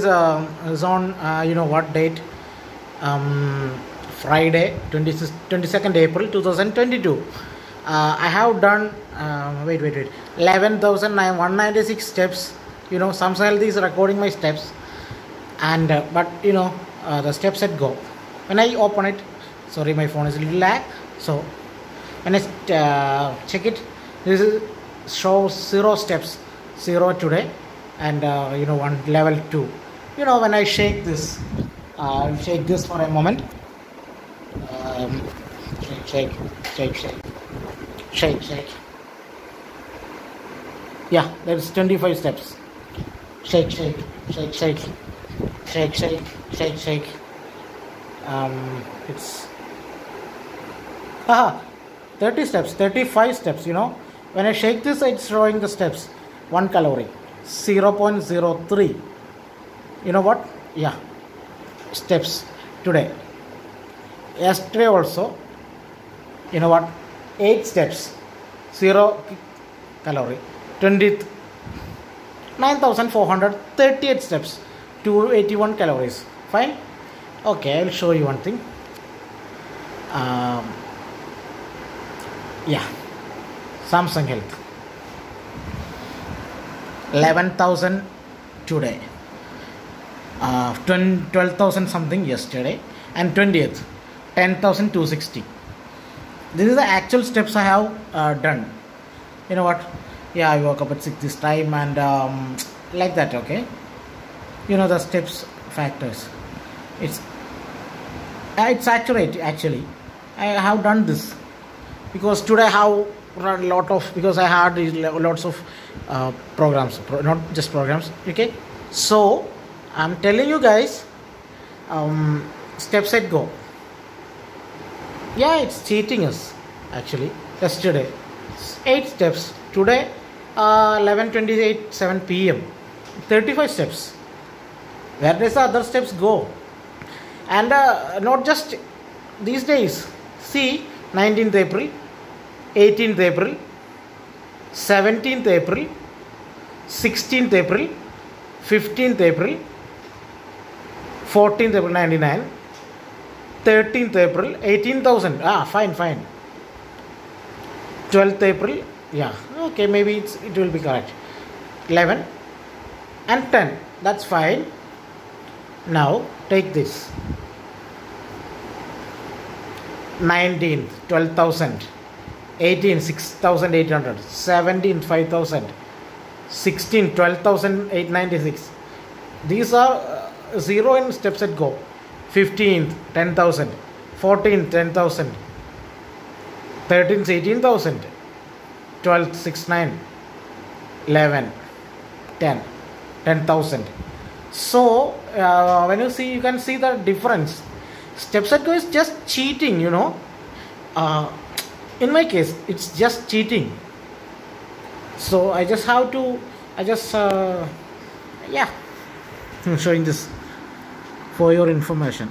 is, uh, is on uh, you know what date? Um, friday 20, 22nd april 2022 uh, i have done um, wait wait wait. 11196 steps. You know some health is recording my steps. And uh, but you know uh, the StepSetGo. When i open it sorry my phone is a little lag. So when i uh, check it this is shows zero steps zero today and uh, you know one level two you know when i shake this uh, shake this for a moment. Um, shake shake shake shake. Shake shake. Yeah there's 25 steps. Shake shake shake shake. Shake shake shake shake. Um it's haha 30 steps 35 steps you know. When i shake this it's showing the steps. One calorie. 0.03 you know what? Yeah. Steps. Today. Yesterday also you know what? 8 steps. 0 calorie. 20th 9438 steps. 281 calories. Fine? Okay i'll show you one thing. Um, yeah. Samsung health. 11000 today uh, 12000 something yesterday and 20th 10260 this is the actual steps i have uh, done. You know what? Yeah i woke up at 6 this time and um, like that okay? You know the steps factors. It's uh, it's accurate actually. I have done this because today i have run a lot of because i had lots of uh, programs pro- not just programs okay? So i'm telling you guys um, StepSetGo. Yeah it's cheating us actually yesterday. Eight steps. Today uh, 11:28 7 p.m 35 steps. Where does the other steps go? And uh, not just these days. See 19th april 18th april 17th april 16th april 15th april 14th April 99 13th April 18,000 ah fine fine. 12th April yeah okay maybe it's, it will be correct. 11 and 10 that's fine. Now take this. 19th 12,000 18 6,800 17 5,000 16 12,896 these are zero in StepSetGo. 15th 10000 14th 10000 13th 18000 12th 69 11 10 10000 so uh, when you see you can see the difference. StepSetGo is just cheating you know. Uh, in my case it's just cheating. So i just have to i just uh, yeah. I'm showing this for your information